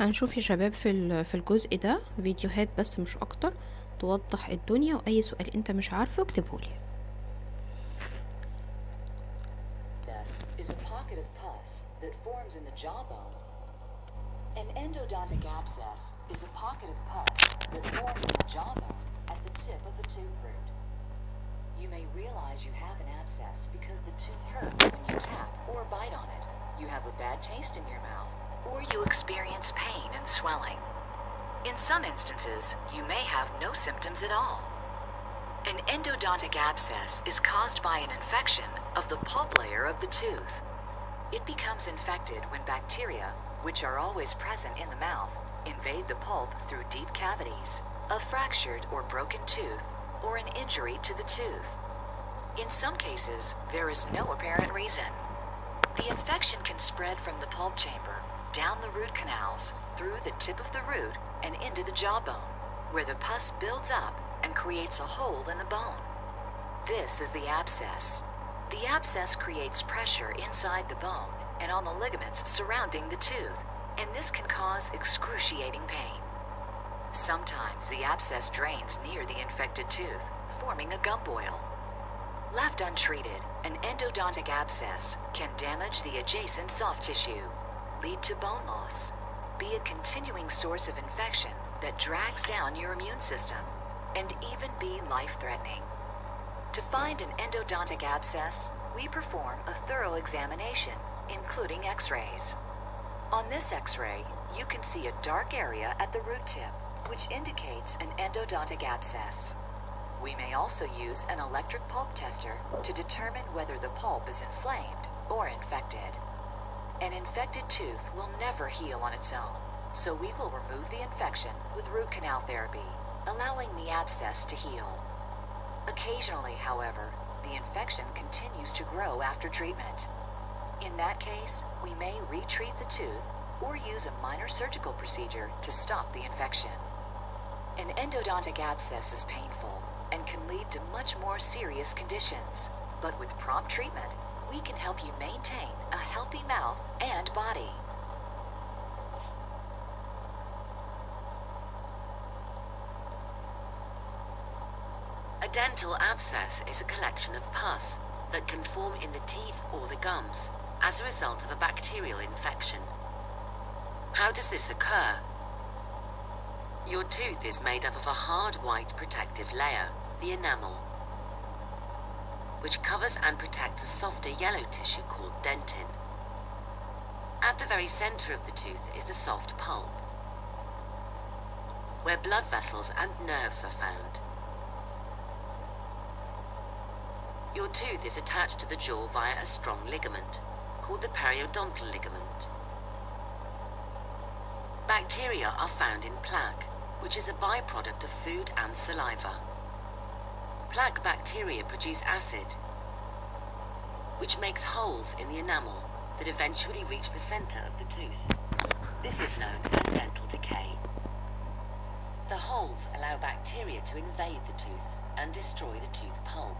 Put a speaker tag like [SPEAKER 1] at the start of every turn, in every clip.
[SPEAKER 1] هنشوف يا شباب في في الجزء ده فيديوهات بس مش أكتر توضح الدنيا واي سؤال انت مش عارفه
[SPEAKER 2] the jawbone. An endodontic abscess is a pocket of pus that forms in the jawbone at the tip of a tooth root. You may realize you have an abscess because the tooth hurts when you tap or bite on it. You have a bad taste in your mouth, or you experience pain and swelling. In some instances, you may have no symptoms at all. An endodontic abscess is caused by an infection of the pulp layer of the tooth. It becomes infected when bacteria, which are always present in the mouth, invade the pulp through deep cavities, a fractured or broken tooth, or an injury to the tooth. In some cases, there is no apparent reason. The infection can spread from the pulp chamber, down the root canals, through the tip of the root, and into the jawbone, where the pus builds up and creates a hole in the bone. This is the abscess. The abscess creates pressure inside the bone and on the ligaments surrounding the tooth, and this can cause excruciating pain. Sometimes the abscess drains near the infected tooth, forming a gum boil. Left untreated, an endodontic abscess can damage the adjacent soft tissue, lead to bone loss, be a continuing source of infection that drags down your immune system, and even be life threatening. To find an endodontic abscess, we perform a thorough examination, including x rays. On this x ray, you can see a dark area at the root tip, which indicates an endodontic abscess. We may also use an electric pulp tester to determine whether the pulp is inflamed or infected. An infected tooth will never heal on its own, so we will remove the infection with root canal therapy, allowing the abscess to heal. Occasionally, however, the infection continues to grow after treatment. In that case, we may retreat the tooth or use a minor surgical procedure to stop the infection. An endodontic abscess is painful and can lead to much more serious conditions, but with prompt treatment, we can help you maintain a healthy mouth and body.
[SPEAKER 3] A dental abscess is a collection of pus that can form in the teeth or the gums as a result of a bacterial infection. How does this occur? Your tooth is made up of a hard white protective layer, the enamel, which covers and protects a softer yellow tissue called dentin. At the very center of the tooth is the soft pulp, where blood vessels and nerves are found. Your tooth is attached to the jaw via a strong ligament, called the periodontal ligament. Bacteria are found in plaque, which is a byproduct of food and saliva. Plaque bacteria produce acid, which makes holes in the enamel that eventually reach the center of the tooth. This is known as dental decay. The holes allow bacteria to invade the tooth and destroy the tooth pulp.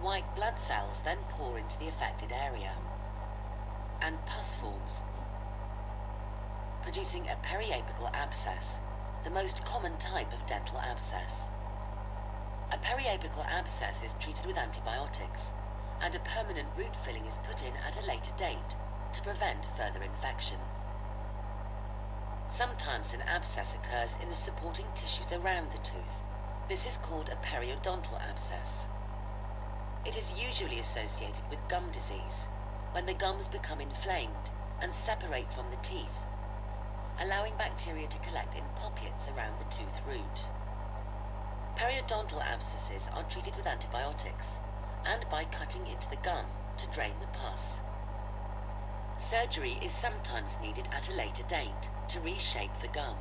[SPEAKER 3] White blood cells then pour into the affected area, and pus forms, producing a periapical abscess, the most common type of dental abscess. A periapical abscess is treated with antibiotics, and a permanent root filling is put in at a later date to prevent further infection. Sometimes an abscess occurs in the supporting tissues around the tooth. This is called a periodontal abscess. It is usually associated with gum disease, when the gums become inflamed and separate from the teeth, allowing bacteria to collect in pockets around the tooth root. Periodontal abscesses are treated with antibiotics and by cutting into the gum to drain the pus. Surgery is sometimes needed at a later date to reshape the gum.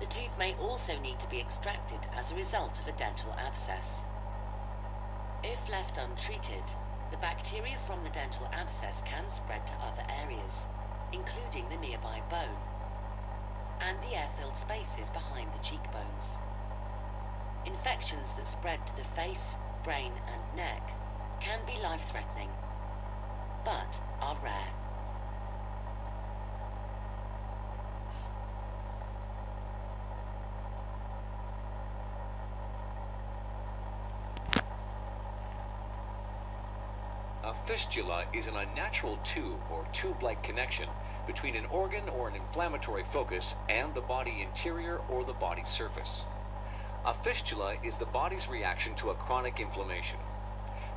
[SPEAKER 3] The tooth may also need to be extracted as a result of a dental abscess. If left untreated, the bacteria from the dental abscess can spread to other areas, including the nearby bone and the air-filled spaces behind the cheekbones. Infections that spread to the face, brain and neck can be life-threatening, but are rare.
[SPEAKER 4] A fistula is an unnatural tube or tube-like connection between an organ or an inflammatory focus and the body interior or the body surface. A fistula is the body's reaction to a chronic inflammation.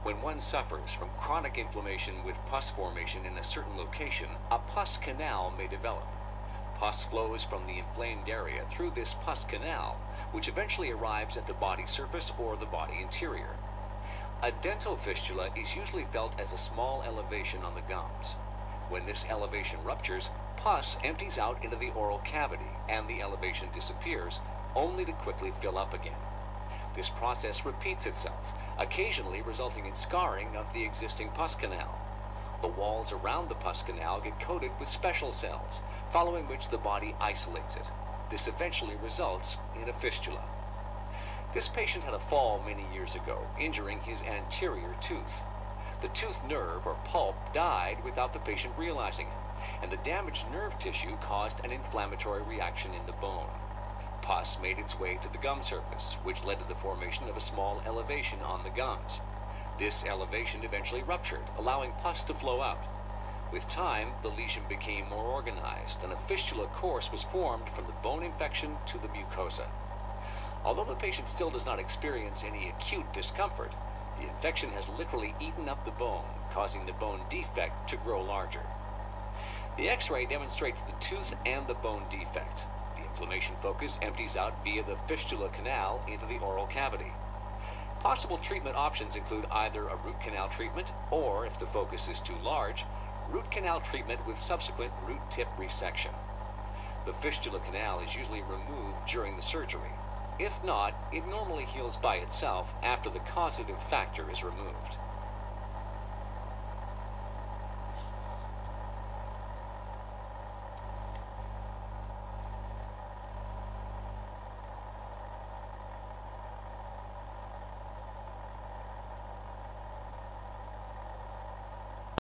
[SPEAKER 4] When one suffers from chronic inflammation with pus formation in a certain location, a pus canal may develop. Pus flows from the inflamed area through this pus canal, which eventually arrives at the body surface or the body interior. A dental fistula is usually felt as a small elevation on the gums. When this elevation ruptures, pus empties out into the oral cavity and the elevation disappears, only to quickly fill up again. This process repeats itself, occasionally resulting in scarring of the existing pus canal. The walls around the pus canal get coated with special cells, following which the body isolates it. This eventually results in a fistula. This patient had a fall many years ago, injuring his anterior tooth. The tooth nerve or pulp died without the patient realizing it, and the damaged nerve tissue caused an inflammatory reaction in the bone. Pus made its way to the gum surface, which led to the formation of a small elevation on the gums. This elevation eventually ruptured, allowing pus to flow out. With time, the lesion became more organized, and a fistula course was formed from the bone infection to the mucosa. Although the patient still does not experience any acute discomfort, the infection has literally eaten up the bone, causing the bone defect to grow larger. The x-ray demonstrates the tooth and the bone defect. The inflammation focus empties out via the fistula canal into the oral cavity. Possible treatment options include either a root canal treatment or, if the focus is too large, root canal treatment with subsequent root tip resection. The fistula canal is usually removed during the surgery. If not, it normally heals by itself after the causative factor is removed.